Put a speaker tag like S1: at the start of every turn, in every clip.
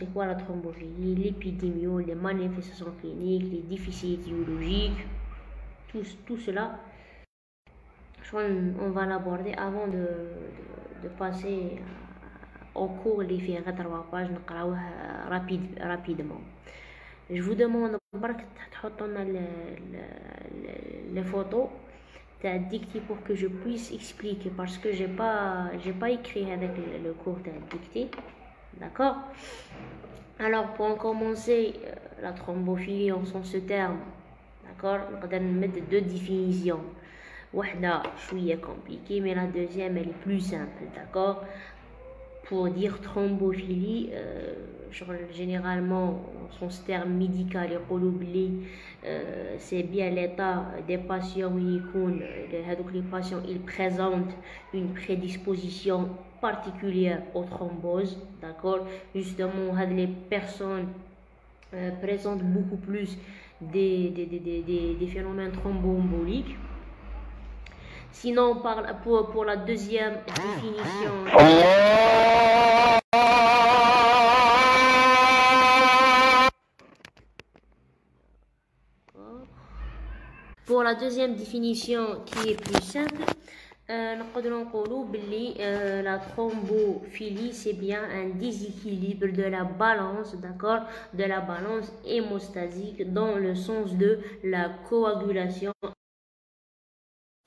S1: c'est quoi la thrombophilie, l'épidémio, les manifestations cliniques, les déficits étiologiques, tout, tout cela. On va l'aborder avant de, de, de, passer au cours les faire trois pages rapide, rapidement. Je vous demande de les photos? Dictées pour que je puisse expliquer parce que j'ai pas j'ai pas écrit avec le, cours dicté d'accord? Alors pour commencer euh, la thrombophilie en sens terme d'accord? On va mettre deux définitions. Je suis compliquée mais la deuxième elle est plus simple d'accord? Pour dire thrombophilie euh, généralement son terme médical euh, c'est bien l'état des patients les patients ils présentent une prédisposition particulière aux thromboses d'accord? Justement les personnes euh, présentent beaucoup plus des, des phénomènes thromboemboliques Sinon, pour, pour la deuxième définition. Pour la deuxième définition qui est plus simple, euh, euh, la thrombophilie c'est bien un déséquilibre de la balance d'accord de la balance hémostasique dans le sens de la coagulation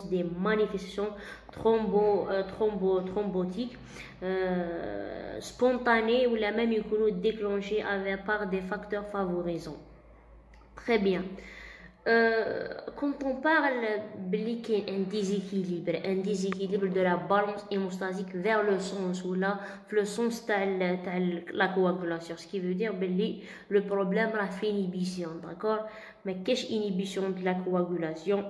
S1: des manifestations thrombo, euh, thrombo, thrombotiques euh, spontanées ou la même déclenchées avec, par des facteurs favorisants. Très bien. Euh, quand on parle un déséquilibre, un déséquilibre de la balance hémostasique vers le sens ou là, le sens de la coagulation, ce qui veut dire le problème la inhibition, d'accord? Mais qu'est-ce inhibition de la coagulation?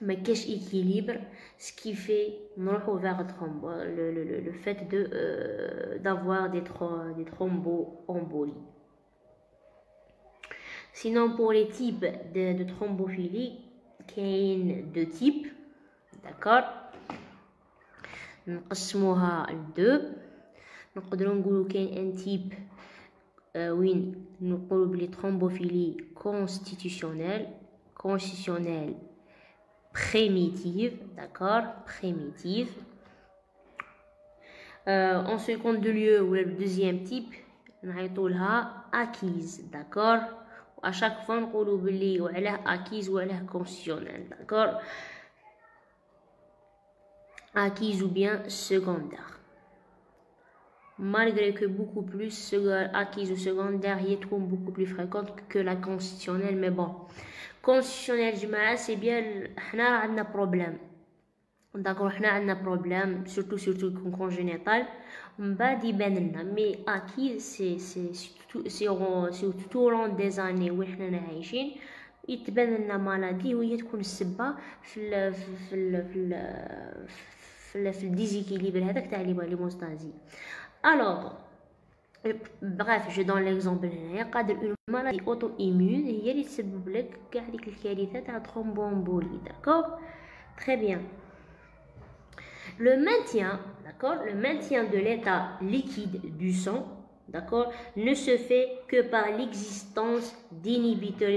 S1: mais qu'est-ce équilibre ce qui fait vers le, le, le, fait de euh, d'avoir des, des thromboembolies sinon pour les types de, de thrombophilie il y a deux types d'accord نقسموها لدو نقدروا نقولوا كاين ان تيب وين نقولوا بلي thrombophilie constitutionnelle constitutionnelle primitive, d'accord Primitive. Euh, en seconde lieu, ou le deuxième type, نعيطولها acquise, d'accord À chaque fois, نقولوا بلي وعلاه acquise وعلاه constitutionnel, d'accord Acquise ou bien secondaire. Malgré que beaucoup plus acquise ou secondaire y est beaucoup plus fréquente que la constitutionnelle, mais bon. كونستيسيونيل جماعة سي بيان حنا راه عندنا بروبليم داكور حنا عندنا بروبليم سورتو سورتو يكون كونجينيتال من بعد يبان لنا مي أكيد سي سي سي سي تو لون دي زاني وين حنا عايشين يتبان لنا مالادي وهي تكون السبه في ال في ال في ال في, ال في الديزيكيليبر هذاك تاع لي موستازي الوغ Bref, je donne l'exemple هنايا قادر une maladie auto-immune هي اللي تسبب لك كاع هذيك الكارثه تاع thromboembolie d'accord très bien le maintien d'accord le maintien de l'état liquide du sang d'accord, ne se fait que par l'existence d'inhibiteurs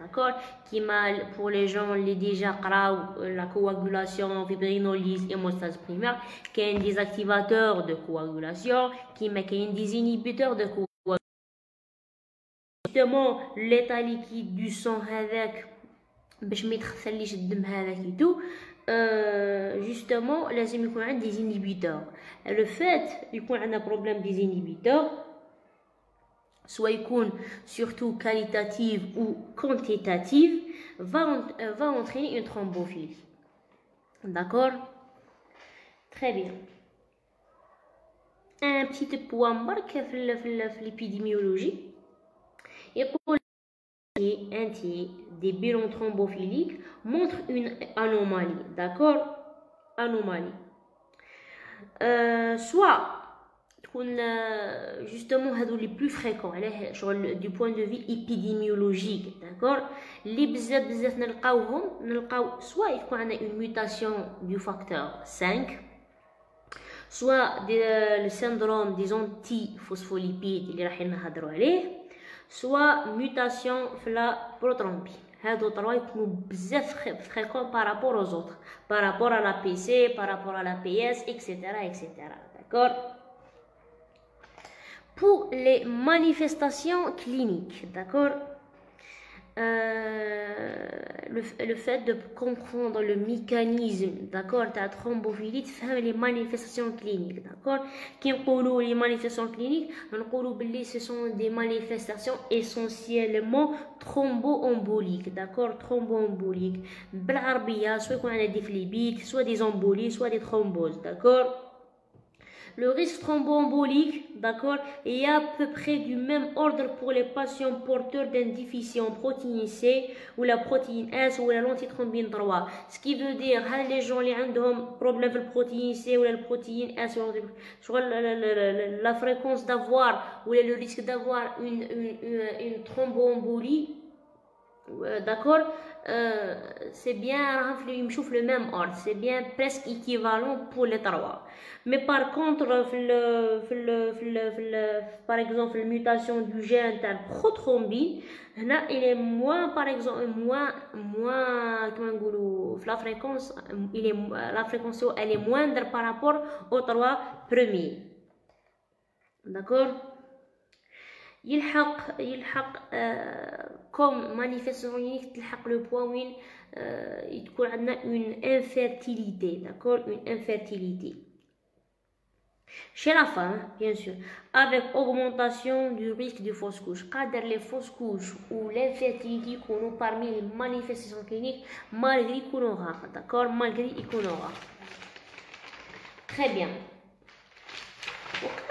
S1: d'accord, qui mal pour les gens les déjà euh, la coagulation, fibrinolyse, hémostase primaire, qui est un des activateurs de coagulation, qui est un des inhibiteurs de coagulation. Justement, l'état liquide du sang avec, je mettrai et tout, euh, justement, les des inhibiteurs le fait يكون عندنا problème des inhibiteurs soit يكون surtout qualitative ou quantitative va, va entraîner une thrombophilie d'accord très bien un petit point marque في l'épidémiologie يقول un tiers des bilans thrombophiliques montre une anomalie, d'accord Anomalie. Euh, soit justement les plus fréquents du point de vue épidémiologique d'accord les bzaf bzaf soit il y a une mutation du facteur 5 soit le syndrome des antiphospholipides اللي راح نهضروا عليه soit mutation في la prothrombine هادو trois يكونوا بزاف fréquents par rapport aux autres par rapport à la PC par rapport à la PS etc etc d'accord pour les manifestations cliniques d'accord Euh, le, le, fait de comprendre le mécanisme d'accord la thrombophilie faire les manifestations cliniques d'accord? Qui les manifestations cliniques? Ce sont des manifestations essentiellement thromboemboliques d'accord? Thromboemboliques. Soit qu'on a des phlébites soit des embolies soit des thromboses d'accord? Le risque thromboembolique, d'accord, est à peu près du même ordre pour les patients porteurs d'un déficient protéine C ou la protéine S ou la l'antithrombine 3. Ce qui veut dire, les gens qui ont problème avec la protéine C ou la protéine S, la, fréquence d'avoir ou le risque d'avoir une, une, une, une thromboembolie, euh, d'accord euh, c'est bien le même ordre. C'est bien presque équivalent pour les trois mais par contre le, le, le, par exemple la mutation du gène de prothrombine là il est moins par exemple moins moins comment dire, la fréquence il est la fréquence elle est moindre par rapport aux trois premiers d'accord? Il, il, il, il euh, كوم مانيفيستاسيون تلحق لو بوان وين تكون عندنا اون انفيرتيليتي داكور اون انفيرتيليتي chez la femme, bien sûr, avec augmentation du risque de fausse couche. Cadre les fausses couches ou l'infertilité qu'on a parmi les manifestations cliniques, malgré qu'on aura, d'accord, malgré qu'on aura. Très bien.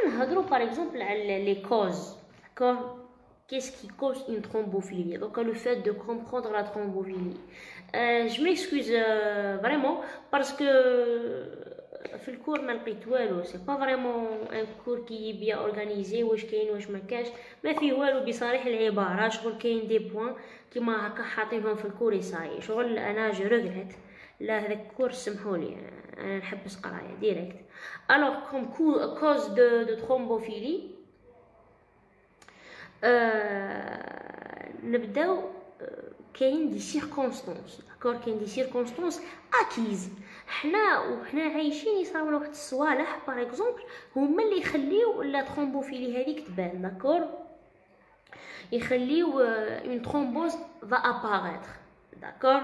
S1: On a par exemple les causes Qu'est-ce qui cause une thrombophilie. Donc le fait de comprendre la thrombophilie. Euh, je m'excuse euh, vraiment parce que في الكور ما لقيت والو. سي با فريمون ان كور كي بيان اورغانيزي واش كاين واش ما كاش. ما فيه والو بصريح العبارة. شغل كاين دي بوين كيما هكا حاطينهم في الكور يساي شغل أنا جو ريغريت لا هذاك الكور سمحولي أنا نحبس قرايه ديريكت الوغ كوم كوز دو دو ترومبوفيلي نبداو كاين دي سيركونستونس داكور كاين دي سيركونستونس اكيز حنا وحنا عايشين يصراو واحد الصوالح باغ اكزومبل هما اللي يخليو لا ترومبوفيلي هذيك تبان داكور يخليو اون ترومبوز فا اباريتر داكور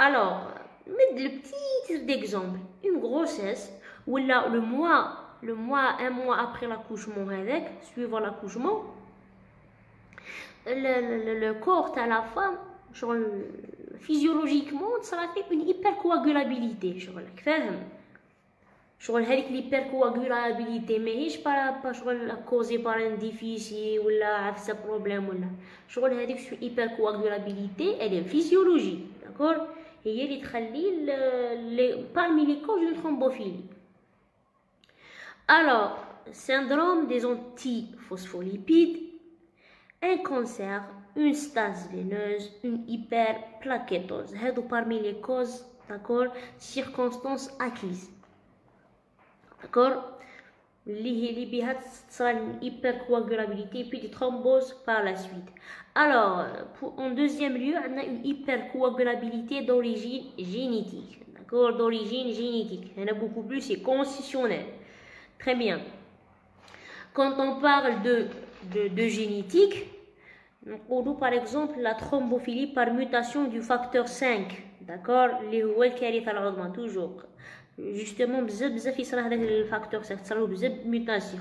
S1: الوغ مد لو بتي ديكزومبل اون غروسيس ولا لو موا لو موا ان موا ابري لاكوشمون هذاك سويفون لاكوشمون le, corps de la femme, genre, physiologiquement, ça fait une hypercoagulabilité. Genre, genre l'hypercoagulabilité ماهيش pas شغل causée par un déficit ou là un problème ولا شغل هذيك une hypercoagulabilité elle est physiologique d'accord هي اللي تخلي parmi les causes d'une thrombophilie alors syndrome des antiphospholipides un cancer, une stase veineuse, une hyperplaquetose. C'est parmi les causes, d'accord, circonstances acquises. D'accord? Sera une hypercoagulabilité puis des thromboses par la suite. Alors, en deuxième lieu, on a une hypercoagulabilité d'origine génétique. D'accord? D'origine génétique. Il y en a beaucoup plus, c'est constitutionnel. Très bien. Quand on parle de de, génétique, on par exemple la thrombophilie par mutation du facteur 5 d'accord les هو الكارثه toujours justement بزاف بزاف يصرى هذاك الفاكتور 5 تصرا بزاف mutation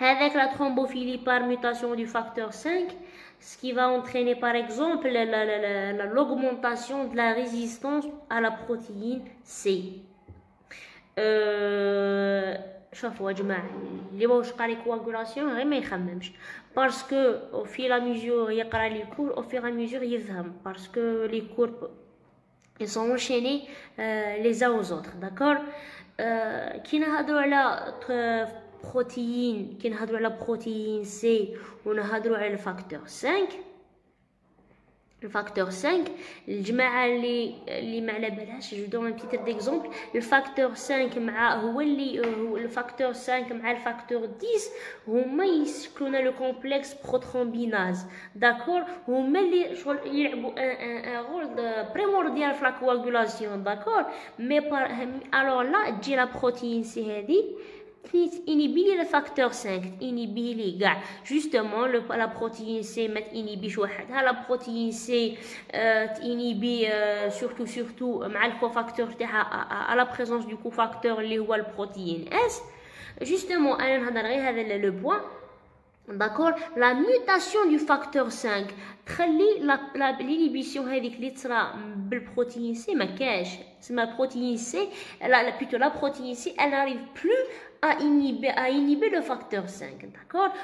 S1: avec la thrombophilie par mutation du facteur 5 ce qui va entraîner par exemple l'augmentation de la résistance à la protéine C. Euh, شوفوا يا جماعه اللي واش قاري كواغولاسيون غير ما يخممش باسكو او في لا ميزور يقرا لي كور او في لا ميزور يفهم باسكو لي كور ils sont enchaînés euh, les uns aux autres d'accord euh, كي نهضروا على بروتيين كي نهضروا على بروتيين سي ونهضروا على الفاكتور 5 الفاكتور 5 الجماعه اللي اللي ما على بالهاش جو دون بيتر ديكزومبل الفاكتور 5 مع هو اللي هو الفاكتور 5 مع الفاكتور 10 هما يشكلون لو كومبلكس بروترومبيناز داكور هما اللي شغل يلعبوا ان ان رول بريمورديال في لا كواغولاسيون داكور مي بار الوغ لا تجي لا بروتين سي هذه inhiber le facteur 5 inhiber les gars justement le, la protéine C met inhiber la protéine C euh, inhiber euh, surtout surtout le cofacteur à, à la présence du cofacteur les ou la protéine S justement le point D'accord La mutation du facteur 5 l'inhibition هذيك اللي تصرى بالبروتين سي ما كاش تسمى بروتين سي لا plutôt la protéine C elle n'arrive plus à inhiber, à inhiber le facteur 5, d'accord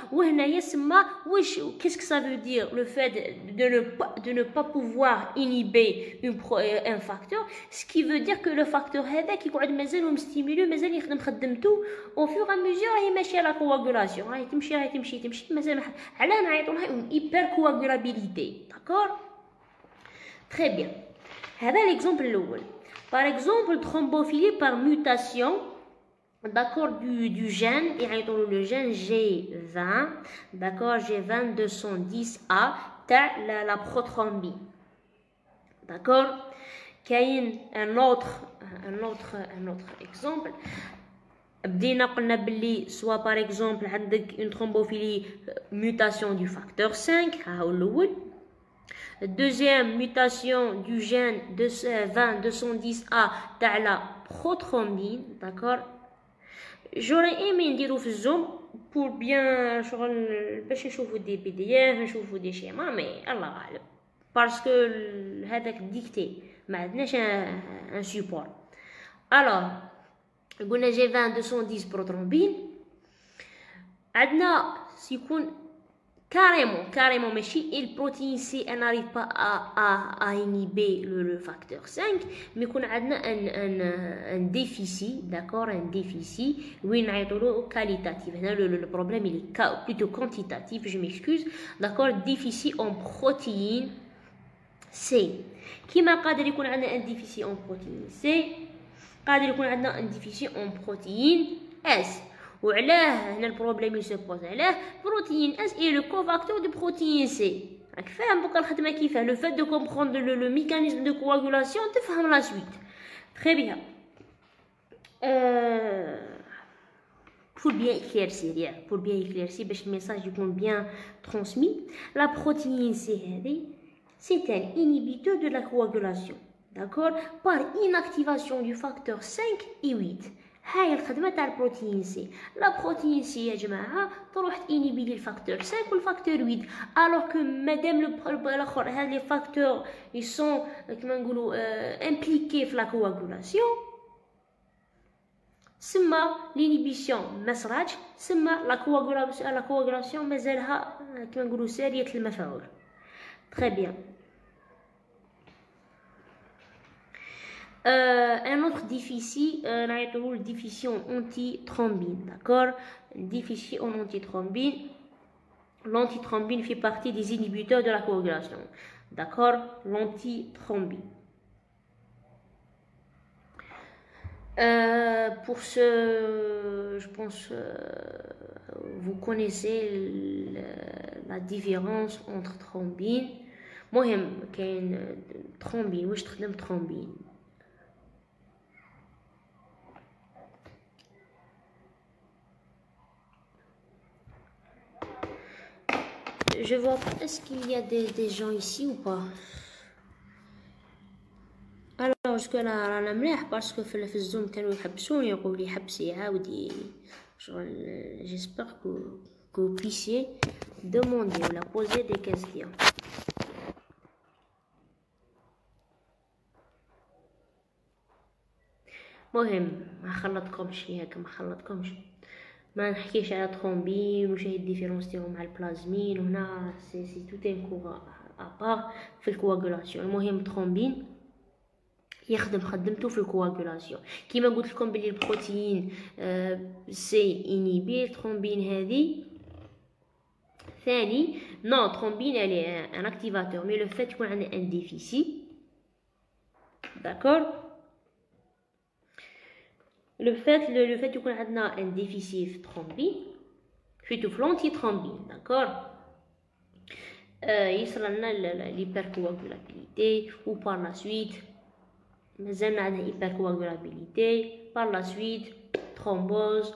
S1: Qu'est-ce que ça veut dire le fait de ne pas, de ne pas pouvoir inhiber une, euh, un facteur Ce qui veut dire que le facteur هذا يقعد مازال مستيمولو مازال يخدم خدمته au fur et à mesure راهي ماشيه لا كواغولاسيون راهي تمشي راهي تمشي تمشي مازال علاه نعيطوا لها اون هيبر كواغولابيليتي داكور تري بيان هذا ليكزومبل الاول par exemple thrombophilie par mutation d'accord du, du gène le gène G20 d'accord G20 210A la, la prothrombine d'accord كاين un autre un autre un autre exemple بدينا قلنا باللي soit par exemple عندك une thrombophilie mutation du facteur 5 ها هو الاول deuxième mutation du gène 20 210A تاع la prothrombine d'accord جوري ايمي نديرو في الزوم بور بيان شغل باش نشوفو دي بي دي اف نشوفو دي شيما مي الله غالب باسكو هذاك ديكتي ما عندناش ان سيبور الوغ قلنا جي 20 210 بروترومبين عندنا سيكون Carrément, carrément, mais si il protéine C elle n'arrive pas à, inhiber le, facteur 5, mais qu'on a un, déficit, d'accord, un déficit, oui, qualitatif. Hein, le, le, problème il est plutôt quantitatif, je m'excuse, d'accord, déficit en protéines C. Qui m'a cadré qu'on a un déficit en protéines C, cadré qu'on a un déficit en protéines S. وعلاه هنا البروبليم يسبوز علاه بروتين اس اي لو كوفاكتور دو بروتين سي راك فاهم بوكا الخدمه كيفاه لو فات دو كومبروندر لو ميكانيزم دو كواغولاسيون تفهم لا سويت تري بيان pour bien éclaircir pour bien éclaircir باش الميساج يكون bien transmis la protéine C هذه c'est un inhibiteur de la coagulation d'accord par inactivation du facteur 5 et 8 هاي الخدمة تاع البروتين سي. لا بروتين سي يا جماعة تروح تانيبيلي الفاكتور. 5 والفاكتور 8 الوغ كو مادام الأخر هاد لي فاكتور يسون كما نقولوا امبليكي في لا كواغولاسيون سما لينيبيسيون ما صراتش سما لا كواغولاسيون لا كواغولاسيون مازالها كما نقولوا سارية المفعول. تري بيان Euh, un autre déficit, euh, le déficit en antithrombine, d'accord? Déficit en antithrombine. L'antithrombine fait partie des inhibiteurs de la coagulation, d'accord? L'antithrombine. Euh, pour ce, je pense, euh, vous connaissez la différence entre thrombine. Moi, une thrombine, oui, je thrombine. Je vois pas, est-ce qu'il y a des, des, gens ici ou pas alors jusque là رانا مليح باسكو في, في الزوم كانوا يحبسوني يقول لي حبسي عاودي شغل جيسبر كو كو بيسي دوموندي ولا بوزي دي كاستيون مهم ما خلطكمش هكا ما خلطكمش ما نحكيش على ترومبين وش هي الديفيرونس ديالهم مع البلازمين وهنا سي سي تو ان كور ابار في الكواغولاسيون المهم ترومبين يخدم خدمته في الكواغولاسيون كيما قلت لكم بلي البروتين آه سي انيبي ترومبين هذه. ثاني non thrombine elle est un, activateur mais le fait qu'on a un déficit d'accord le fait le, le fait qu'on a un déficit thrombine surtout l'antithrombine d'accord euh, يصلنا l'hypercoagulabilité ou par la suite مازال عندنا hypercoagulabilité par la suite thrombose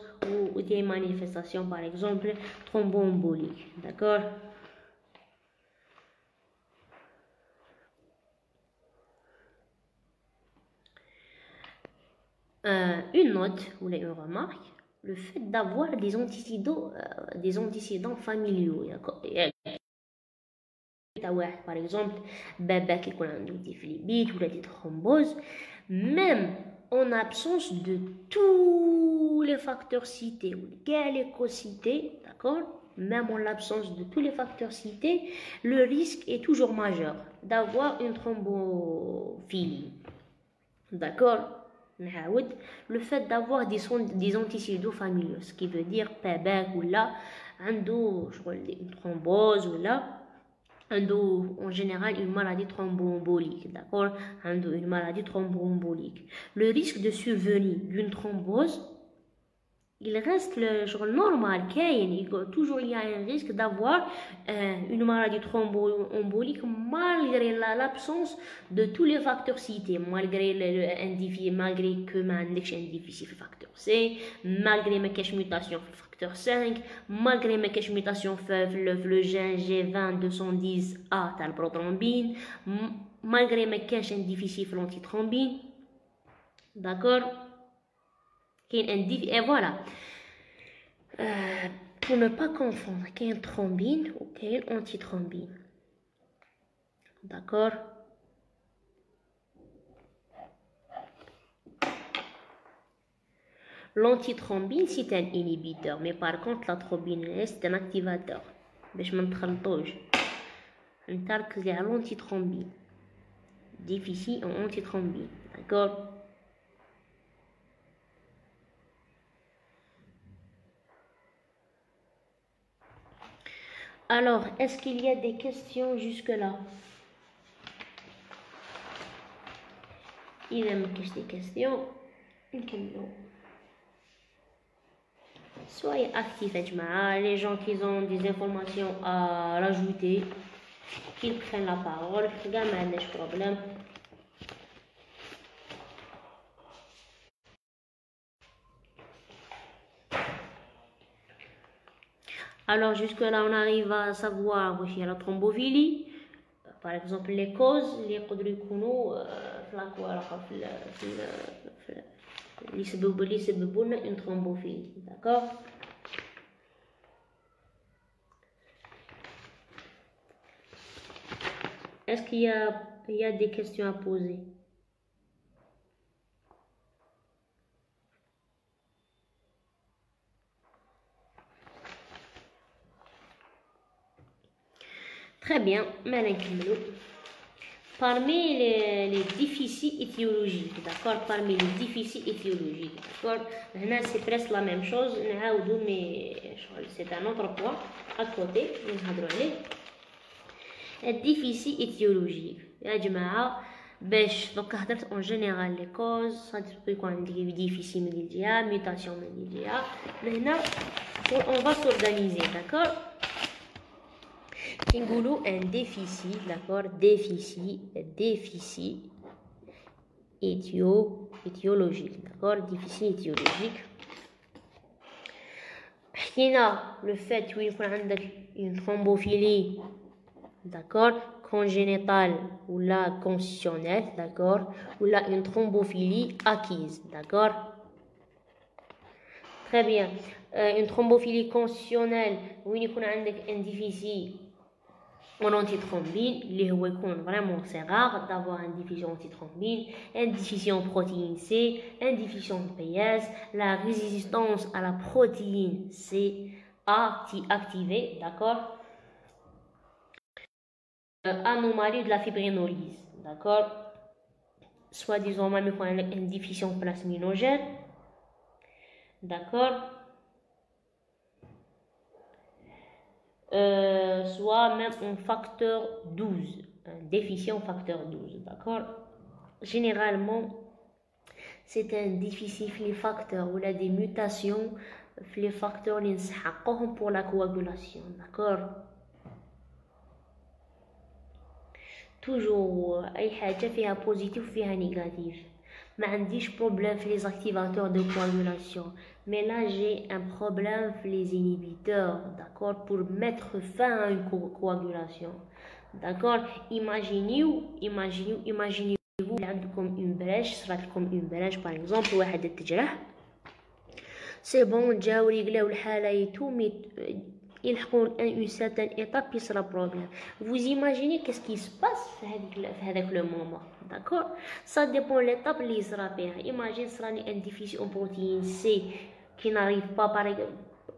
S1: ou des manifestations par exemple thromboembolique d'accord Euh, une note ou une remarque le fait d'avoir des antécédents euh, antécédents familiaux par exemple des ou thromboses même en absence de tous les facteurs cités ou les cités d'accord? Même en l'absence de tous les facteurs cités le risque est toujours majeur d'avoir une thrombophilie d'accord? Le fait d'avoir des, des familiaux ce qui veut dire PBAC ou là une thrombose ou là en général une maladie thromboembolique, d'accord? Une maladie thromboembolique. Le risque de survenue d'une thrombose, il reste le genre normal, toujours il y a un risque d'avoir euh, une maladie thromboembolique malgré l'absence de tous les facteurs cités, malgré le, malgré que ma un déficit facteur C, malgré ma mutation facteur 5 malgré mes caches mutations le, le gène G20 210A tal malgré mes caches difficiles l'antithrombine d'accord? et voilà euh, pour ne pas confondre qu'il y a une thrombine ou qu'il y a une antithrombine d'accord L'antithrombine, c'est un inhibiteur, mais par contre, la thrombine, c'est un activateur. باش ما نتخلطوش نتركز على l'antithrombine déficit en antithrombine d'accord alors est-ce qu'il y a des questions jusque là il y a des questions نكملوا Soyez actifs, les gens qui ont des informations à rajouter, qu'ils prennent la parole, gamin des problèmes. Alors jusque-là, on arrive à savoir où la thrombophilie. Par exemple, les causes, les une thrombophilie d'accord est-ce qu'il y a, il y a des questions à poser Très bien, maintenant Parmi les, les déficits étiologiques, d'accord Parmi les déficits étiologiques, d'accord c'est presque la même chose, mais c'est un autre point à côté, le déficit étiologique. يا جماعة باش donc هضرت en général les causes ça peut يكون عندي déficit من الجهة mutation من الجهة هنا on va s'organiser d'accord Kingulu, un déficit, d'accord? Déficit, déficit étio, étiologique, d'accord? Déficit étiologique. a le fait qu'il y a une thrombophilie, d'accord? Congénitale ou la constitutionnelle, d'accord? Ou là, une thrombophilie acquise, d'accord? Très bien. Euh, une thrombophilie constitutionnelle, où il y a un déficit en antithrombine, les vraiment c'est rare d'avoir une diffusion antithrombine, une diffusion protéine C, une diffusion PS, la résistance à la protéine C activée, d'accord? Euh, Anomalie de la fibrinolyse, d'accord? Soit disons même une diffusion plasminogène, d'accord? Euh, soit même un facteur 12, un déficient facteur 12, d'accord? Généralement, c'est un déficit les facteurs ou là des mutations les facteurs pour la coagulation, d'accord? Toujours, il y a positif, il y a négatif. ما عنديش بروبليم في لي زاكتيفاتور دو كواغولاسيون مي لا جي ان بروبليم في لي انيبيتور داكور بور ميتر فان ا اون كواغولاسيون داكور ايماجينيو ايماجينيو ايماجينيو عندكم اون بريش صرات لكم اون بريش باغ اكزومبل واحد تجرح سي بون جاو ريقلاو الحاله يتو مي يلحقون ان اون سيرتان ايتاب يصرا بروبليم vous imaginez qu'est-ce qui se passe في هذيك في هذاك لو مومون داكور سا ديبون ليتاب اللي يصرا بها ايماجين صراني ان ديفيسي اون بروتين سي كي ناريف با باغ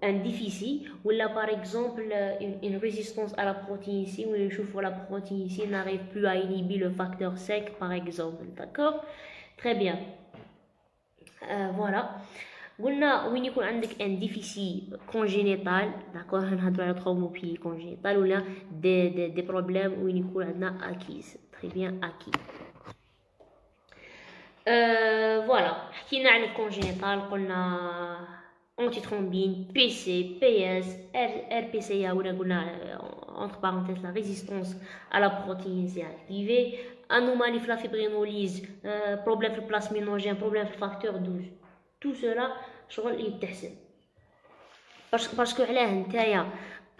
S1: ان ديفيسي ولا باغ اكزومبل اون ريزيستونس على بروتين سي وين نشوفو لا بروتين سي ناريف بلو ا انيبي لو فاكتور 5 باغ اكزومبل داكور تري بيان فوالا قلنا وين يكون عندك ان ديفيسي كونجينيتال داكور نهضروا على تروموبيلي كونجينيتال ولا دي دي, دي بروبليم وين يكون عندنا اكيز تري بيان اكي أه فوالا حكينا عن الكونجينيتال قلنا اونتي ترومبين بي سي بي اس ار ار بي سي ولا قلنا entre parenthèses la résistance à la protéine C activée anomalie في la fibrinolyse euh, problème في البلاسمينوجين problème في الفاكتور 12 تو سولا شغل يتحسن باسكو علاه نتايا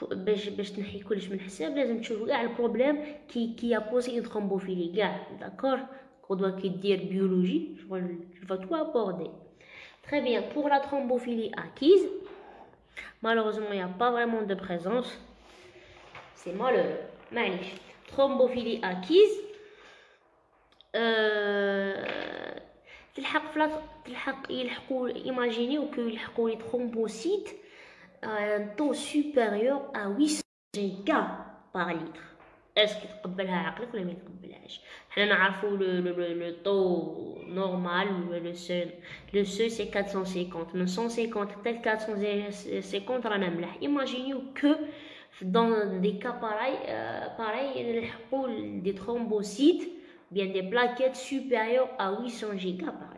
S1: باش باش تنحي كلش من حساب لازم تشوف كاع البروبليم كي كي بوزي اون ترومبوفيلي كاع داكور قدوة كي دير بيولوجي شغل فا تو ابوردي Très bien. Pour la thrombophilie acquise, malheureusement, il n'y a pas vraiment de présence. C'est malheureux. Manish. Thrombophilie acquise. Euh, تلحق فلا تلحق يلحقوا ايماجينيو كو يلحقوا لي ترومبوسيت ان تو سوبيريور ا 800 جيجا باغ لتر اسكو تقبلها عقلك ولا ما يتقبلهاش حنا نعرفوا لو لو لو طو نورمال لو سو لو سو سي 450 من 150 حتى 450 رانا ملاح ايماجينيو كو دون دي كا باراي باراي نلحقوا دي ترومبوسيت bien des plaquettes supérieures à 800 gigas par litre.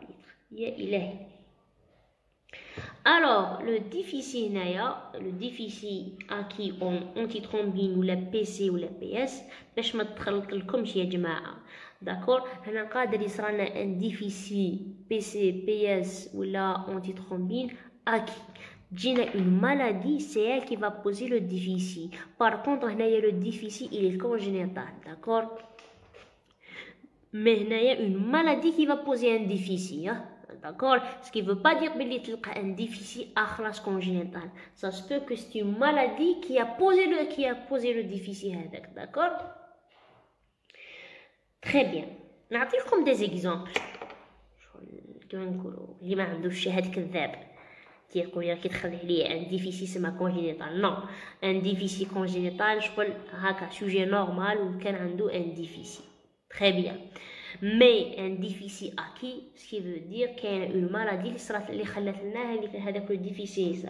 S1: Il est. Alors, le déficit Naya, le déficit acquis en antithrombine ou la PC ou la PS, باش ما تخلطلكمش يا جماعة داكور هنا قادر يصرالنا ان ديفيسي بي سي بي اس ولا antithrombine acquis تجينا une maladie c'est elle qui va poser le déficit par contre هنايا le déficit il est congénital d'accord mais il y a une maladie qui va poser un déficit. Hein? D'accord Ce qui ne veut pas dire qu'il y a un déficit akhlas congénital. Ça se peut que c'est une maladie qui a posé le, qui a posé le déficit. D'accord Très bien. نعطيكم des exemples. اللي ما عندوش شهادة كذاب تيقول راكي تخلي عليه ان ديفيسي سما كونجينيتال نو ان ديفيسي كونجينيتال شغل هكا سوجي نورمال وكان عنده ان ديفيسي Très bien. Mais un déficit acquis, ce qui veut dire qu'il y a une maladie qui sera le déficit.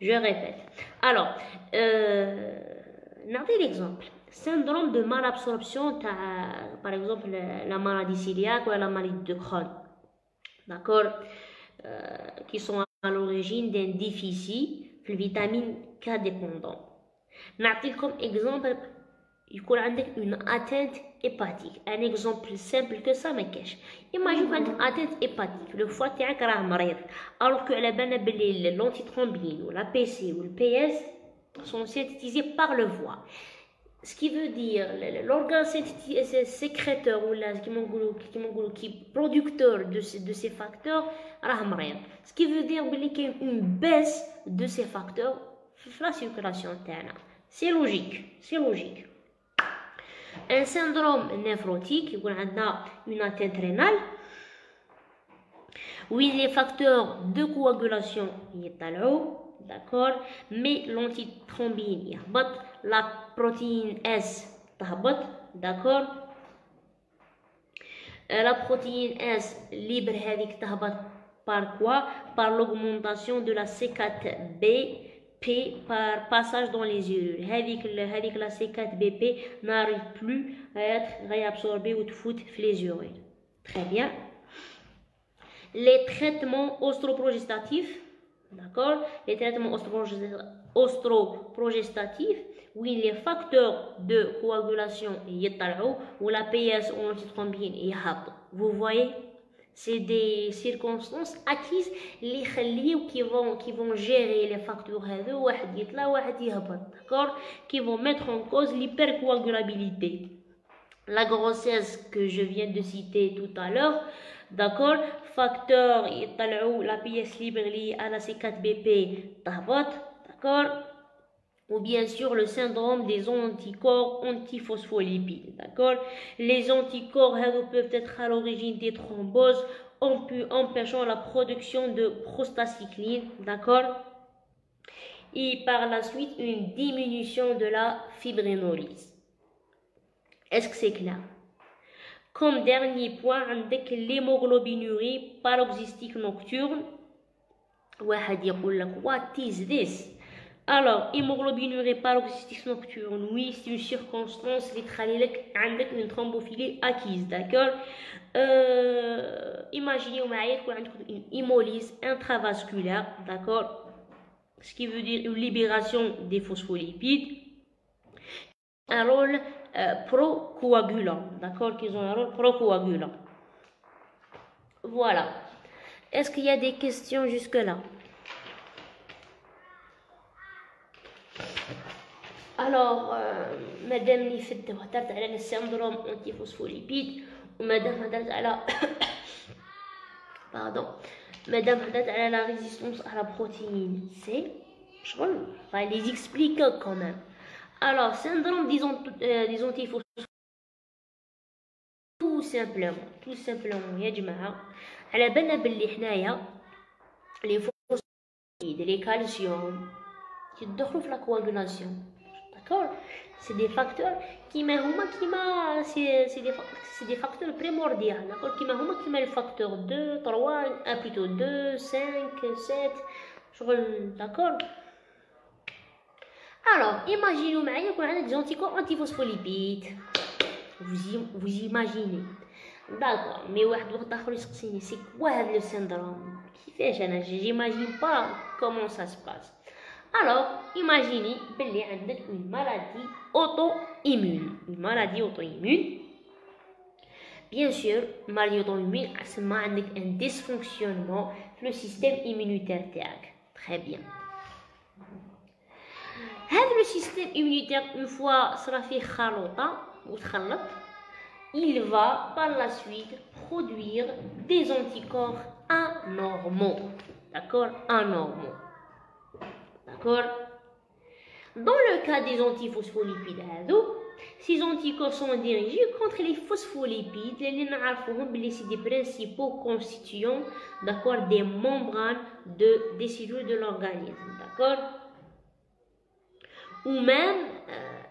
S1: Je répète. Alors, euh, notez l'exemple. Syndrome de malabsorption, par exemple la maladie cœliaque ou la maladie de Crohn. D'accord euh, Qui sont à l'origine d'un déficit de vitamine K dépendant. Notez comme exemple يكون عندك اون اتنت هيباتيك ان اكزومبل سامبل كو سا ما كاش ايماجين عندك اتنت هيباتيك لو فوا تاعك راه مريض الوغ كو على بالنا بلي لونتي ترومبين ولا بي سي والبي اس سون سينتيزي بار لو فوا ce qui veut dire l'organe sécréteur ou là qui نقولوا qui producteur de ces, de ces facteurs راه مريض ce qui veut dire بلي كاين une baisse de ces facteurs في la circulation تاعنا c'est logique c'est logique un syndrome néphrotique يكون عندنا une atteinte rénale oui les facteurs de coagulation يطلعوا d'accord mais l'antithrombine يهبط la protéine S تهبط d'accord la protéine S libre هذيك تهبط par quoi par l'augmentation de la C4B P par passage dans les urines. Avec la C4BP n'arrive plus à être réabsorbée ou de foutre les urines. Très bien. Les traitements ostroprogestatifs, d'accord? Les traitements ostroprogestatifs, oui, les facteurs de coagulation ou la PS ou l'antithrombine Vous voyez? C'est des circonstances acquises les qui vont qui vont gérer les facteurs qui vont mettre en cause l'hypercoagulabilité. La grossesse que je viens de citer tout à l'heure d'accord facteur la pièce libre liée à la C4BP d'accord ou bien sûr le syndrome des anticorps antiphospholipides. D'accord? Les anticorps peuvent être à l'origine des thromboses, empêchant la production de prostacycline. D'accord? Et par la suite, une diminution de la fibrinolyse. Est-ce que c'est clair? Comme dernier point, avec l'hémoglobinurie paroxystique nocturne, what is this alors, hémoglobinurie paroxystique nocturne, oui, c'est une circonstance qui avec une thrombophilie acquise, d'accord? Euh, Imaginez une hémolyse intravasculaire, d'accord? Ce qui veut dire une libération des phospholipides. Un rôle euh, procoagulant, d'accord? Qu'ils ont un rôle procoagulant. Voilà. Est-ce qu'il y a des questions jusque-là? Alors, euh, madame اللي فدت وهضرت على السندروم انتي فوسفوليبيد ومادام هضرت على pardon madame هضرت على la résistance à la protéine C شغل va les expliquer quand même alors syndrome des, euh, des antiphospholipides tout simplement tout simplement يا جماعه على بالنا بلي حنايا لي فوسفوليبيد لي كالسيوم يدخلوا في لا كواغولاسيون c'est des facteurs qui c'est des, des facteurs primordiaux d'accord qui qui met le facteur 2 3 1 plutôt 2 5 7 d'accord alors imaginez معايا يكون عندك des anticorps antiphospholipides vous vous imaginez d'accord mais واحد وقت اخر يسقسيني c'est quoi هذا le syndrome كيفاش انا j'imagine pas comment ça se passe alors, imaginez une maladie auto-immune. Une maladie auto-immune. Bien sûr, maladie auto-immune, c'est un dysfonctionnement le système immunitaire. Très bien. Le système immunitaire, une fois sera fait ou il va par la suite produire des anticorps anormaux. D'accord? Anormaux. D'accord Dans le cas des antiphospholipides, ces anticorps sont dirigés contre les phospholipides, c'est des principaux constituants des membranes de, des cellules de l'organisme. D'accord? Ou même euh,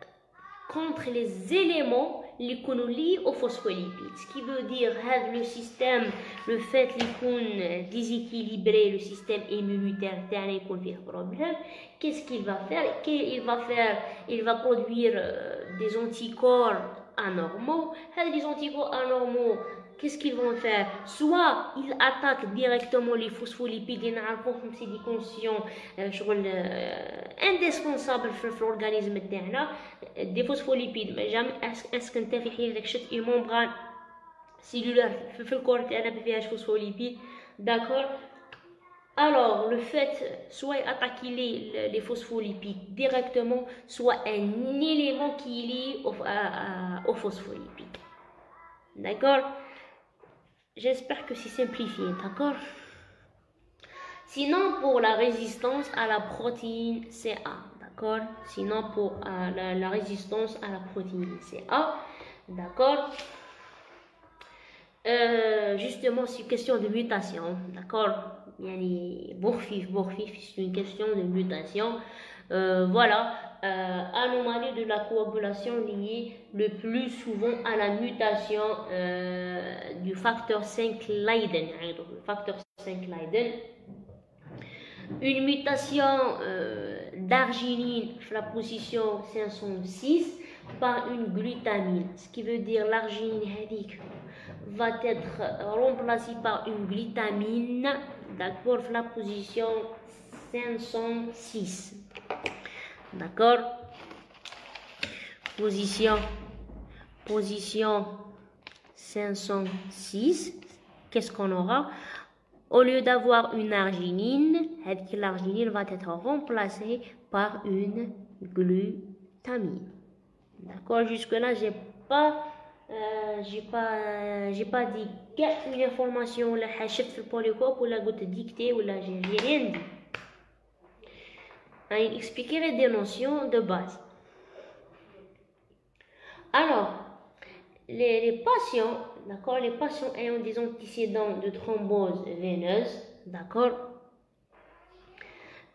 S1: contre les éléments l'économie aux phospholipides. Ce qui veut dire que le système, le fait qu'il déséquilibré, le système immunitaire, problème, qu'est-ce qu'il va faire? Il va faire, il va produire euh, des anticorps anormaux. Les anticorps anormaux qu'est-ce qu'ils vont faire? Soit ils attaquent directement les phospholipides, ils c'est des conscients euh, euh, indispensables dans l'organisme euh, des phospholipides, mais jamais est-ce que tu as une membrane cellulaire le corps qui a des phospholipides, d'accord? Alors, le fait, soit attaquer les, les, phospholipides directement, soit un élément qui est lié au, aux phospholipides. D'accord? J'espère que c'est simplifié, d'accord? Sinon, pour la résistance à la protéine CA, d'accord? Sinon, pour euh, la, résistance à la protéine CA, d'accord? Euh, Justement, c'est une question de mutation, d'accord? C'est une question de mutation. Euh, voilà, euh, anomalie de la coagulation liée le plus souvent à la mutation euh, du facteur 5 Leiden. Le facteur 5 Leiden. Une mutation d'arginine la position 506 par une glutamine. Ce qui veut dire l'arginine va être remplacée par une glutamine, d'accord, la position 506. D'accord. Position, position 506. Qu'est-ce qu'on aura? Au lieu d'avoir une arginine, l'arginine va être remplacée par une glutamine. D'accord? Jusque-là, j'ai pas euh, j'ai pas euh, j'ai pas dit une information la hachette le polycope ou la goutte dictée ou la j'ai rien dit Hein, à expliquer des notions de base. Alors, les, patients, d'accord, les patients ayant des antécédents de thrombose veineuse, d'accord,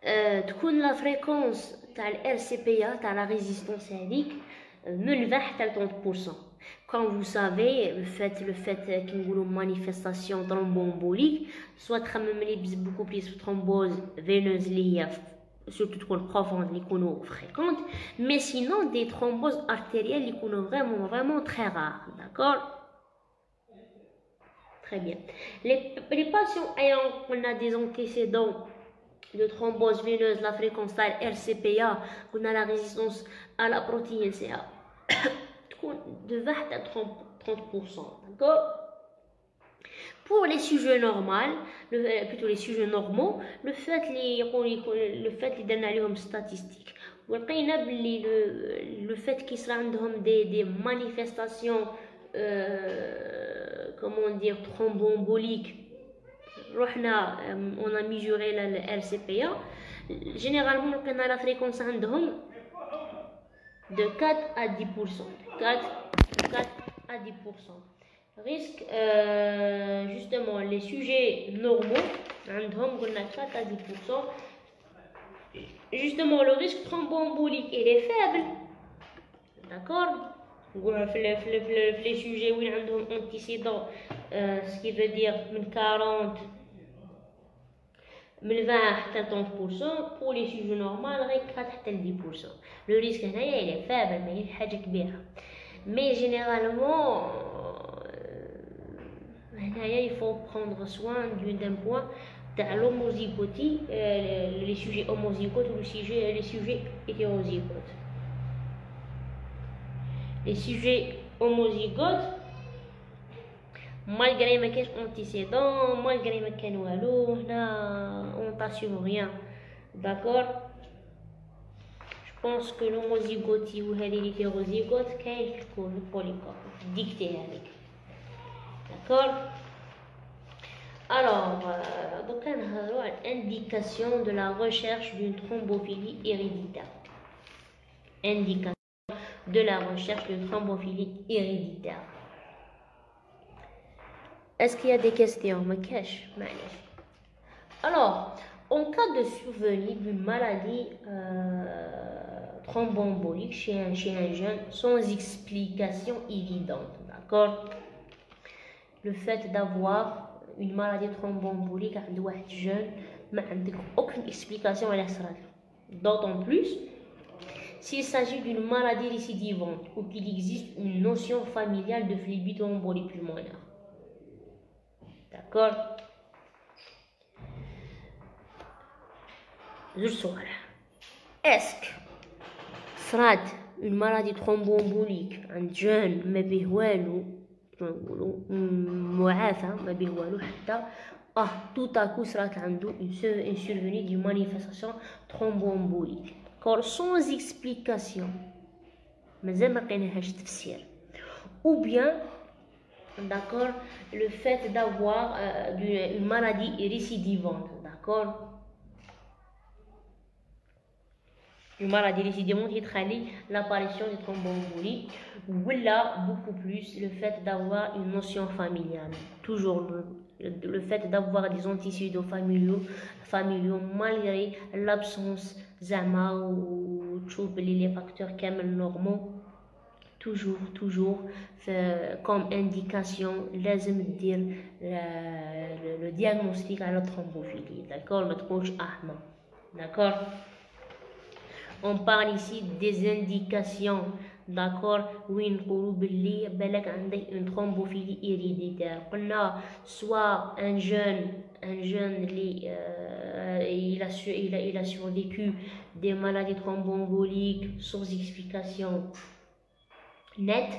S1: euh, la fréquence de RCPA, de la résistance hérique, comme vous savez, le fait, le fait qu'il y ait une manifestation thromboembolique, soit beaucoup plus de thrombose veineuse liée surtout تكون profonde اللي يكونوا fréquentes mais sinon des thromboses artérielles اللي يكونوا vraiment vraiment très rares d'accord Très bien. Les, les patients ayant on a des antécédents de thrombose veineuse, la fréquence RCPA, on a la résistance à la protéine CA de 20 à 30%. D'accord Pour les sujets normaux, le, plutôt les sujets normaux, le fait le fait les statistiques. le, fait qu'ils sera des, des manifestations euh, comment dire thromboemboliques on a mesuré le RCPA généralement on a la fréquence de 4 à 10 4, 4 à 10 risque euh, justement les sujets normaux عندهم قلنا 4 à 10 justement le risque thromboembolique il est faible d'accord les sujets où عندهم antécédents euh, ce qui veut dire 40 من 20 حتى 30% pour les sujets normaux غير 4 حتى 10% le risque هنايا il est faible ماهيش حاجه كبيره mais généralement هنايا il faut prendre soin d'un point تاع l'homozygotie les sujets homozygotes ou les sujets les sujets hétérozygotes les sujets homozygotes malgré ما كاينش antécédent malgré ما كان والو هنا on t'assure rien d'accord je pense que l'homozygote ou l'hétérozygote كاين في البوليكوب dicté هذيك D'accord Alors, euh, indication de la recherche d'une thrombophilie héréditaire. Indication de la recherche d'une thrombophilie héréditaire. Est-ce qu'il y a des questions Alors, en cas de survenue d'une maladie euh, chez un jeune sans explication évidente, d'accord? Le fait d'avoir une maladie thromboembolique à un jeune, mais aucune explication à la D'autant plus s'il s'agit d'une maladie récidivante ou qu'il existe une notion familiale de phlébitombolie pulmonaire. D'accord Est-ce que sera une maladie thromboembolique un jeune ما به والو نقولوا معافى ما به والو حتى اه tout à coup صرات عنده une survenue d'une manifestation thromboembolique d'accord sans explication مازال ما لقيناهاش تفسير ou bien d'accord, le fait d'avoir euh, une maladie récidivante, d'accord Une maladie récidivante qui traduit l'apparition des thromboembolies, ou là, beaucoup plus, le fait d'avoir une notion familiale. Toujours le, fait d'avoir des antécédents familiaux, familiaux malgré l'absence zama ou les facteurs normaux toujours toujours comme indication لازم dire le diagnostic à la thrombophilie d'accord le تكونش أحمر d'accord on parle ici des indications d'accord وين نقولوا باللي بالك عندك une thrombophilie héréditaire قلنا soit un jeune un jeune اللي euh, il a il a il a survécu des maladies thromboemboliques sans explication nette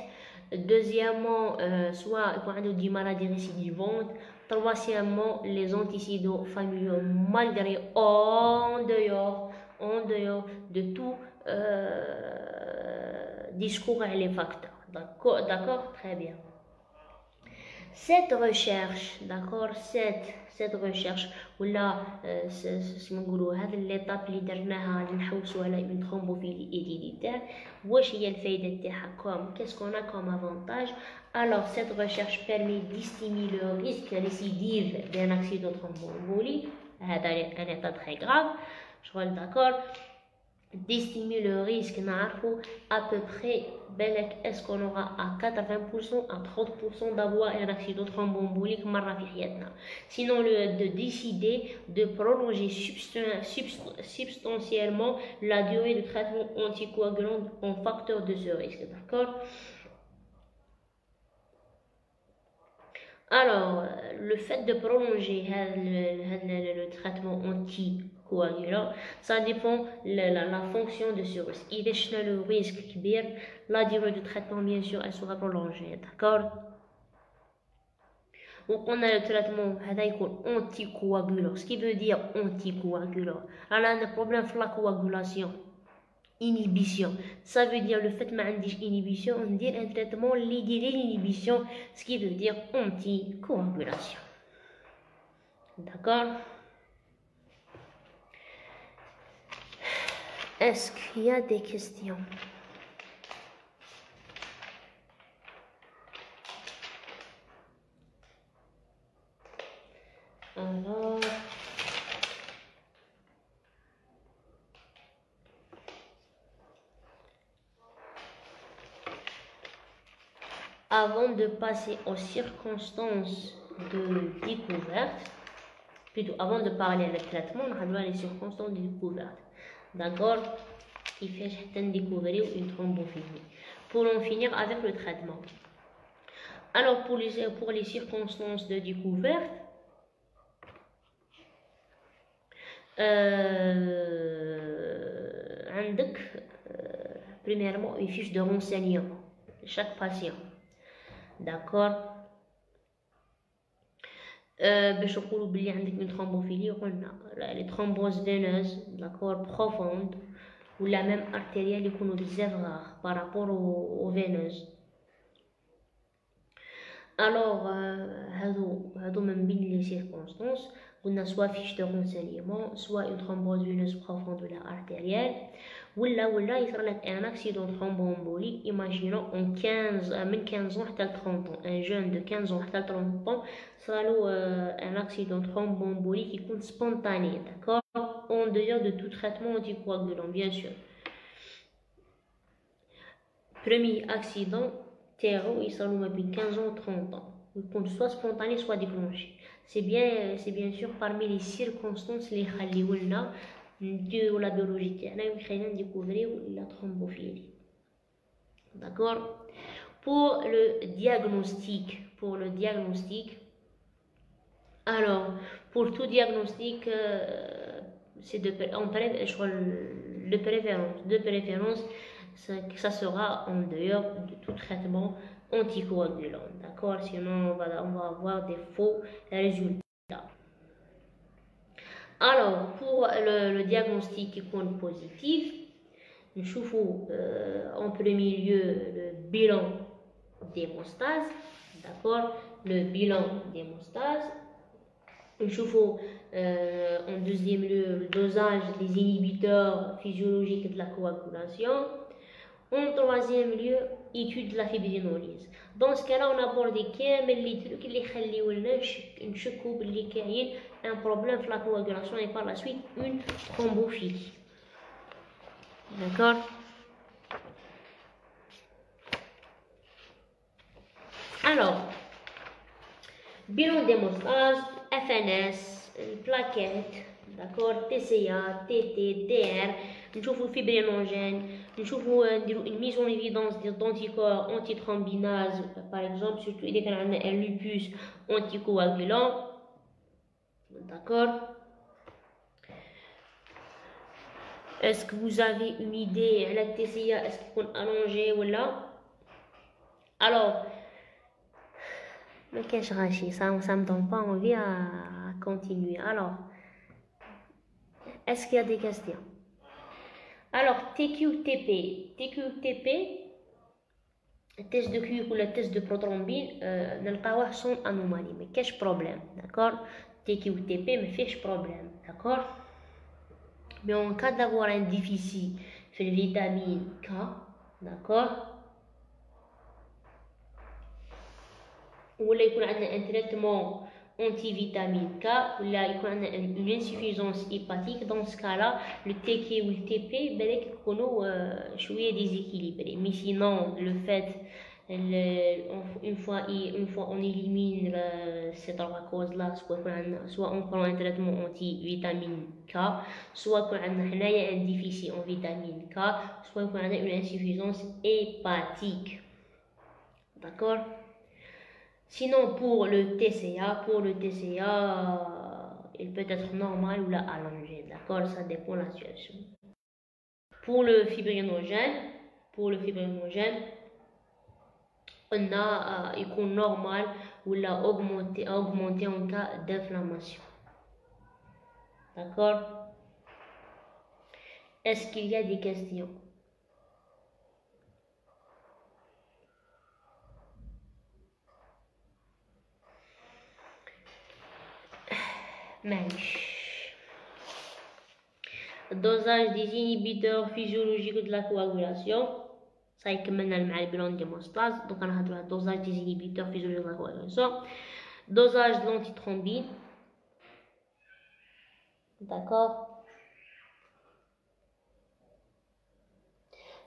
S1: deuxièmement euh, soit il a des maladies récidivantes troisièmement les antécédents familiaux malgré en dehors en dehors de tout euh, discours et les facteurs. D'accord, d'accord, très bien. Cette recherche, d'accord, cette cette recherche ولا شنو نقولوا هذه ليطاب اللي درناها اللي نحوسوا على اون ترومبوفيلي هيريديتير واش هي الفايده تاعها كوم كيسكو نا كوم افونتاج alors cette recherche permet d'estimer le risque récidive d'un accident thromboembolique هذا un état très grave suis d'accord. D'estimer le risque à peu près est-ce qu'on aura à 80% à 30% d'avoir un accident thromboembolique sinon le, de décider de prolonger substantiellement la durée de traitement anticoagulant en facteur de ce risque d'accord? Alors le fait de prolonger le, le traitement anticoagulant ça dépend de la, fonction de ce risque. Il est le risque qui la durée de traitement, bien sûr, elle sera prolongée. D'accord? Donc on a le traitement anticoagulant. Ce qui veut dire anticoagulant. Alors on a un problème de la coagulation. Inhibition. Ça veut dire le fait que inhibition, on dit un traitement lié l'inhibition, ce qui veut dire anticoagulation. D'accord? Est-ce qu'il y a des questions? Alors, avant de passer aux circonstances de découverte, plutôt avant de parler de traitement, on va les circonstances de découverte D'accord fait حتى découvrir une thrombophilie pour en finir avec le traitement alors pour les, pour les circonstances de découverte euh, عندك euh, premièrement une fiche de renseignement chaque patient d'accord أه، باش نقولوا بلي عندك من ترومبوفيلي قلنا لي ترومبوز دونوز لاكور بروفوند ولا ميم ارتيريال يكونوا بزاف غار بارابور أو فينوز الوغ هادو هادو من بين لي سيركونستانس قلنا سوا فيش دو رونسينيمون سوا اون ترومبوز فينوز بروفوند ولا ارتيريال ولا ولا يصير لك ان اكسيدون ثرومبومبوليك ايماجينو اون 15 من 15 حتى ل 30 ان جون دو 15 حتى ل 30 صرالو ان اكسيدون ثرومبومبوليك يكون سبونتاني داكور اون ديور دو تو تريتمون انتي كواغولون بيان سور بريمي اكسيدون تاعو يصرالو ما بين 15 و 30 يكون سوا سبونتاني سوا ديكلونشي سي بيان سي بيان سور parmi les circonstances اللي يخليولنا de la biologie تاعنا يخلينا découvrir la thrombophilie d'accord pour le diagnostic pour le diagnostic alors pour tout diagnostic euh, c'est de en de préférence de préférence ça, ça sera en dehors de tout traitement anticoagulant d'accord sinon on va, on va avoir des faux résultats alors, pour le, diagnostic qui compte positif, nous choufons euh, en premier lieu le bilan d'hémostase, d'accord Le bilan d'hémostase. Nous choufons euh, en deuxième lieu le dosage des inhibiteurs physiologiques de la coagulation. En troisième lieu, étude de la fibrinolyse. Dans ce cas-là, on aborde les trucs qui نشكوا باللي كاين un problème flaco-régulation et par la suite une thrombophilie. D'accord? Alors, bilan d'hémostase, FNS, plaquettes, d'accord, TCA, TT, DR, nous avons fibrinogen, nous avons euh, une mise en évidence des anticorps antithrombinase, par exemple, surtout dès qu'on a un lupus anticoagulant. D'accord Est-ce que vous avez une idée la TCA Est-ce qu'on allongé ou là? Alors, mais qu'est-ce que ça, ça me donne pas envie à continuer. Alors, est-ce qu'il y a des questions? Alors, TQTP. TQTP, test de Q ou le test de prothrombine, euh, sont anomalies. Mais quel problème? D'accord? TQTP, mais fait problème. D'accord Mais en cas d'avoir un déficit sur la vitamine K, d'accord Ou là, il y a un traitement antivitamine K ou là il une insuffisance hépatique dans ce cas-là le TK ou le TP بالك يكونوا شويه fois une fois on élimine cette cause là soit soit on prend un traitement anti-vitamine K soit qu'on a un déficit en vitamine K soit qu'on a une insuffisance hépatique. D'accord? Sinon, pour le TCA, pour le TCA, il peut être normal ou là allongé, d'accord? Ça dépend de la situation. Pour le fibrinogène, pour le fibrinogène, on a, il est normal ou là augmenté, en cas d'inflammation. D'accord? Est-ce qu'il y a des questions? Dosage des inhibiteurs physiologiques de la coagulation. Ça y est, maintenant, le bilan de démonstration. Donc, on a le dosage des inhibiteurs physiologiques la. Dosage de l'antithrombine. D'accord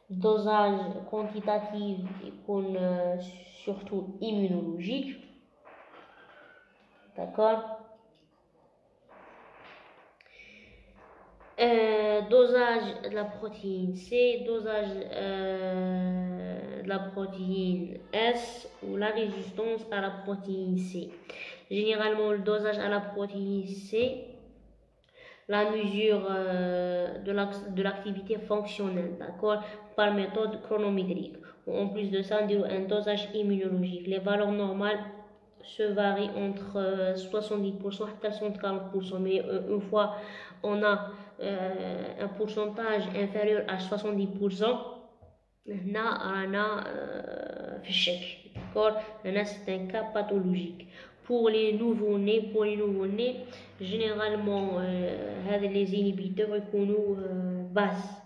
S1: Dosage quantitatif et euh, surtout immunologique. D'accord Euh, dosage de la protéine C, dosage euh, de la protéine S ou la résistance à la protéine C. Généralement, le dosage à la protéine C, la mesure euh, de l'activité fonctionnelle, d'accord, par méthode chronométrique. En plus de ça, on un dosage immunologique. Les valeurs normales se varient entre 70% et 140%, mais une fois on a euh, un pourcentage inférieur à 70%, là, on a chèque. D'accord c'est un cas pathologique. Pour les nouveaux-nés, pour les nouveaux-nés, généralement, euh, les inhibiteurs sont euh, base.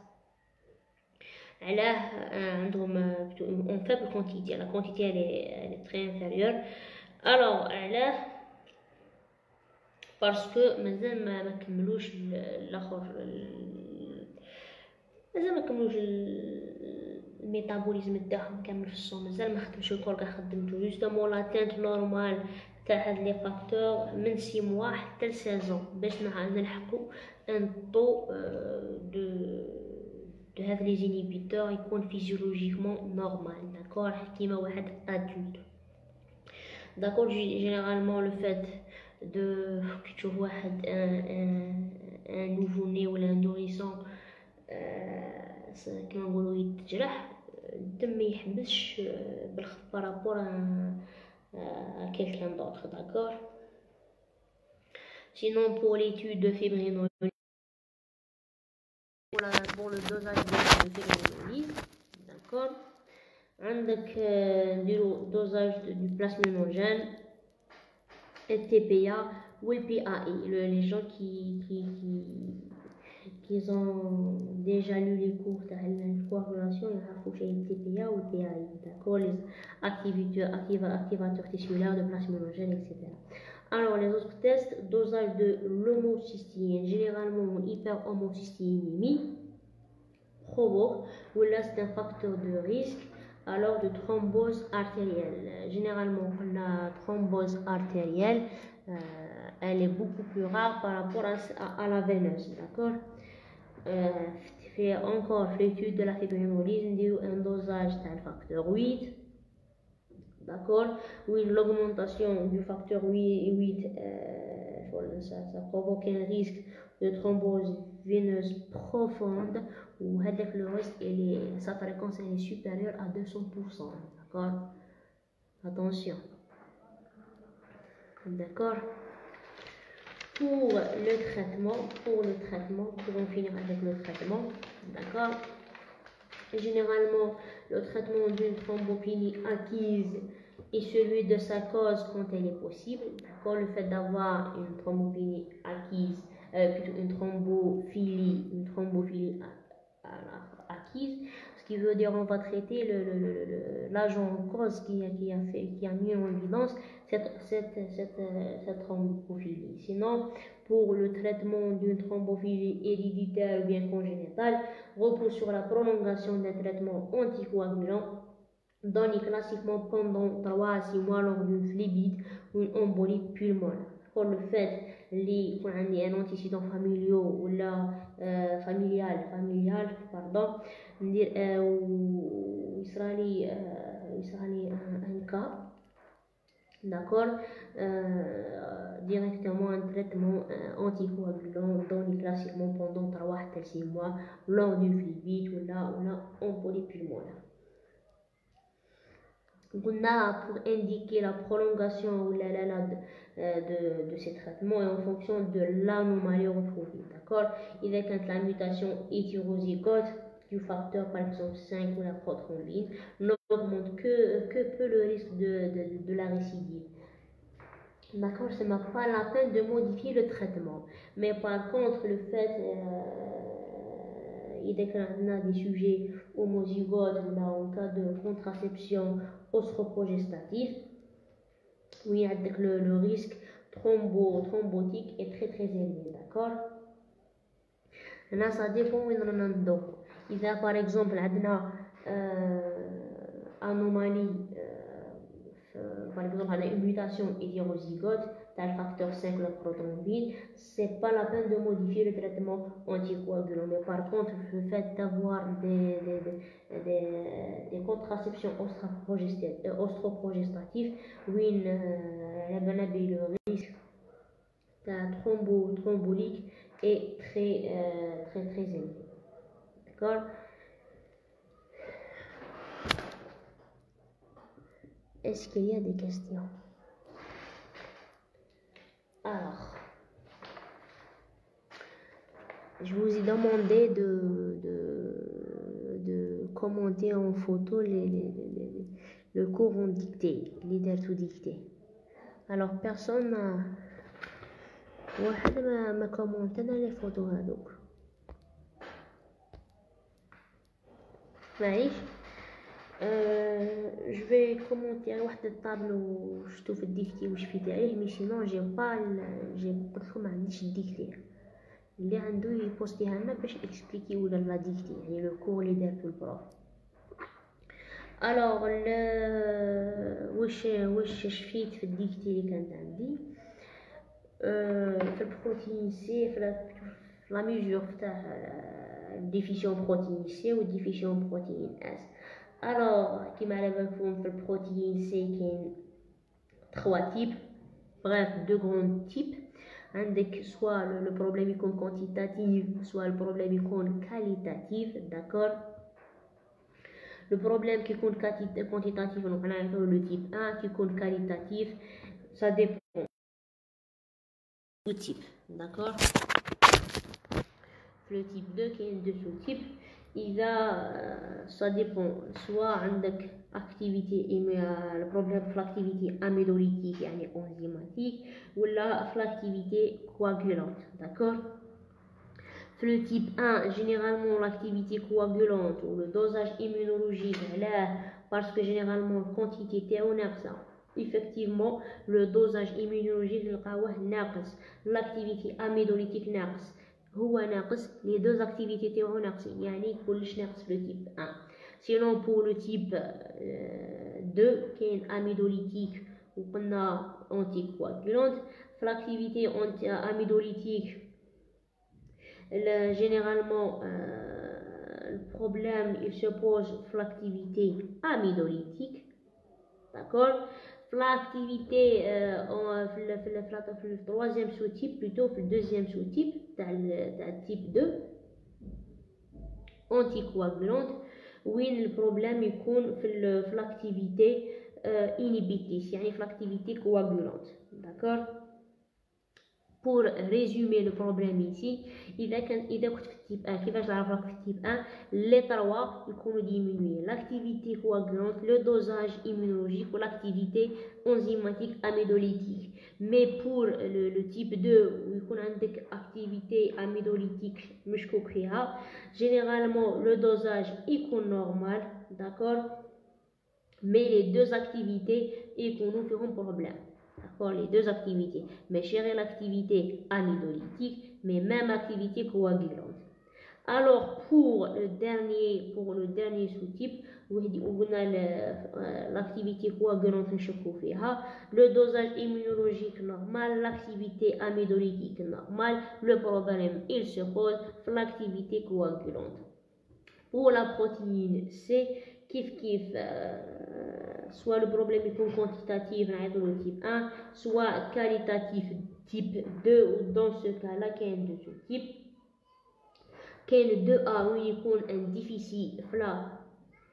S1: Alors, en faible quantité, la quantité elle est, très inférieure. Alors, là, باسكو مازال ما كملوش الآخر مازال ما كملوش الميتابوليزم تاعهم كامل في الصوم مازال ما خدمش الكل كاع خدمتو جوستومون لاتينت نورمال تاع هاد لي فاكتور من سي موا حتى لسازون باش نلحقو ان طو دو دو هاد لي زينيبيتور يكون فيزيولوجيكمون نورمال داكور كيما واحد ادولت داكور جينيرالمون لو فات de que tu vois un, un, un nouveau-né ou un nourrisson كما نقولوا يتجرح الدم يحبسش بالخف بارابور à quelqu'un d'autre d'accord sinon pour l'étude de fibrinolyse pour, la, pour le dosage de fibrinolyse d'accord عندك نديرو dosage du plasminogène TPA ou PAI. Les gens qui, qui, qui, ont déjà lu les cours de la coagulation, ils savent TPA ou PAI. D'accord Les activateurs, activateurs tissulaires de plasmogène, etc. Alors, les autres tests, dosage de l'homocystéine, généralement hyper-homocystéinémie, provoque, ou là c'est un facteur de risque alors de thrombose artérielle. Généralement, la thrombose artérielle, euh, elle est beaucoup plus rare par rapport à, la veineuse, d'accord? Euh, fait encore l'étude de la fibrinolyse un dosage d'un facteur 8 d'accord? Oui l'augmentation du facteur 8, euh, ça, ça, provoque un risque de thrombose veineuse profonde ou avec le risque sa fréquence est supérieure à 200% d'accord? Attention. D'accord? Pour le traitement, pour le traitement, pour en finir avec le traitement, d'accord? Généralement, le traitement d'une thrombophilie acquise est celui de sa cause quand elle est possible, d'accord? Le fait d'avoir une thrombophilie acquise, euh, plutôt une thrombophilie, une thrombophilie acquise, qui veut dire on va traiter l'agent en cause qui, a fait, qui a mis en évidence cette, cette, cette, cette thrombophilie. Sinon, pour le traitement d'une thrombophilie héréditaire ou bien congénitale, repose sur la prolongation des traitements anticoagulants donnés classiquement pendant 3 à 6 mois lors d'une phlébite ou une embolie pulmonaire. Pour le fait اللي يكون عندي ان انتيسيدون فاميليو ولا فاميليال فاميليال باردون ندير ويصرالي يصرالي ان كا d'accord euh, directement un traitement euh, anticoagulant donné classiquement pendant 3 à 6 mois lors du phlébite ou là ou là en polypulmonaire قلنا pour indiquer la prolongation ou la, la, la euh, de, de, ces traitements et en fonction de l'anomalie retrouvée. D'accord? Il quand la mutation hétérozygote du facteur par exemple 5 ou la prothrombine n'augmente que, que peu le risque de, de, de la récidive. D'accord? Ce n'est pas la peine de modifier le traitement. Mais par contre, le fait, euh, il y a des sujets homozygotes ou là, en cas de contraception ostroprogestative, oui, avec le, le risque thrombo, thrombotique est très très élevé, d'accord? Là, ça dépend où on en Il y a par exemple une euh, anomalie, euh, euh, par exemple, une mutation hétérozygote, facteur 5 la prothrombine c'est pas la peine de modifier le traitement anticoagulant mais par contre le fait d'avoir des, des, des, des, contraceptions ostroprogestatives oui le risque d'un thrombo thrombolique est très euh, très très élevé. D'accord? Est-ce qu'il y a des questions? Alors, je vous ai demandé de, de, commenter en photo les, le cours en dictée, leader tout dictée. Alors, personne n'a m'a commenté dans les photos donc. معيش Euh, je vais commenter واحد الطابلو شفتو في الديكتي واش في تاعيه مي سينون جي با جي قلت ما عنديش الديكتي. اللي عنده يبوستيها لنا باش اكسبليكي ولا لا ديكتي يعني لو كور اللي دارتو البروف الوغ واش واش شفيت في الديكتي اللي كانت عندي. أه في البروتين سي في لا ميجور تاع الديفيسيون بروتين سي والديفيسيون بروتين اس Alors, qui على بالكم في البروتين سي كاين trois types bref deux grands types عندك soit le, le problème يكون quantitatif soit le problème يكون qualitatif d'accord le problème qui compte quantitatif donc on a le type 1 qui compte qualitatif ça dépend du type d'accord le type 2 qui est deux sous-types إذا ça dépend soit عندك activité le problème في l'activité amylolytique يعني enzymatique ولا في l'activité coagulante d'accord le type 1 généralement l'activité coagulante ou le dosage immunologique là parce que généralement la quantité تاعو ناقصه effectivement le dosage immunologique نلقاوه ناقص l'activité amylolytique ناقص هو ناقص لي دوز اكتيفيتي تاعو ناقصين يعني كلش ناقص في لو تيب 1 سينون بو لو تيب 2 كاين اميدوليتيك وقلنا اونتي كواغولونت في لاكتيفيتي اميدوليتيك جينيرالمون le problème il se pose l'activité amidolytique d'accord l'activité euh, le troisième sous-type plutôt le deuxième sous-type le type 2 anticoagulante وين البروبليم يكون في l'activité inhibitrice يعني في l'activité coagulante d'accord pour résumer le problème ici اذا كان اذا كنت في التيب 1 كيفاش نعرف في التيب 1 لي 3 يكونوا ديمينوي لاكتيفيتي كواغولونت لو دوزاج immunologique ou l'activité enzymatique amydolytique mais pour le, le type 2 ويكون عندك activité amydolytique مشكوك فيها généralement le dosage يكون normal d'accord mais les deux activités يكونوا فيهم problème les deux activités. Mais gérer l'activité amidolytique, mais même activité coagulante. Alors pour le dernier, pour le dernier sous-type, euh, l'activité coagulante le dosage immunologique normal, l'activité amidolytique normale, le problème il se pose l'activité coagulante. Pour la protéine C, kif euh, soit le problème est quantitatif type 1 soit qualitatif type 2 ou dans ce cas-là qu'il y a deux types qu'il y a 2A où il y a un déficit la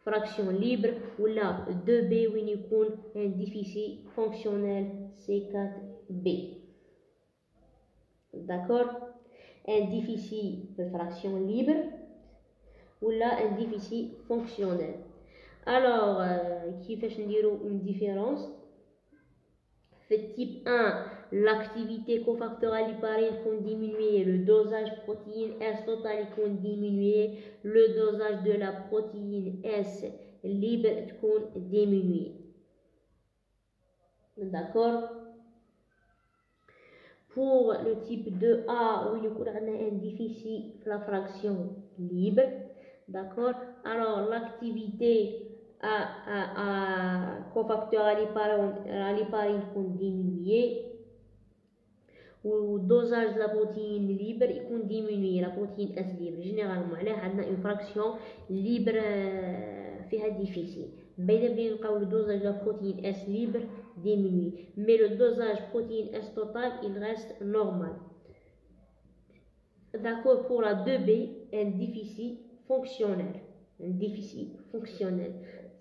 S1: fraction libre ou là 2B où il y a un déficit fonctionnel C4B d'accord? Un déficit de alors, كيفاش نديرو une différence le type 1 l'activité cofactorale liparine est diminuée le dosage protéine S total est diminué le dosage de la protéine S libre est diminué d'accord pour le type 2A où il y a un déficit la fraction libre d'accord alors l'activité à, cofacteur à l'héparine diminué ou dosage de la protéine libre il diminué la protéine S libre généralement là on a une fraction libre فيها difficile بين بين le dosage de la protéine S libre diminué mais le dosage protéine S total il reste normal d'accord pour la 2B un déficit fonctionnel un déficit fonctionnel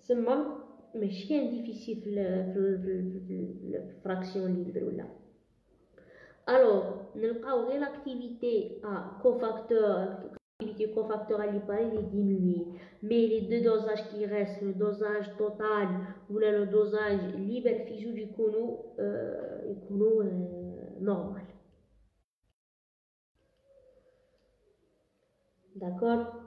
S1: سما ماشي كان ديفيسيل في في الفراكسيون ليبر ولا الوغ نلقاو غير لاكتيفيتي ا كوفاكتور l'activité cofactorale liparine est diminuée. Mais les deux dosages qui restent, le dosage total ou le dosage libre, figent du cono, euh, cono euh, normal. D'accord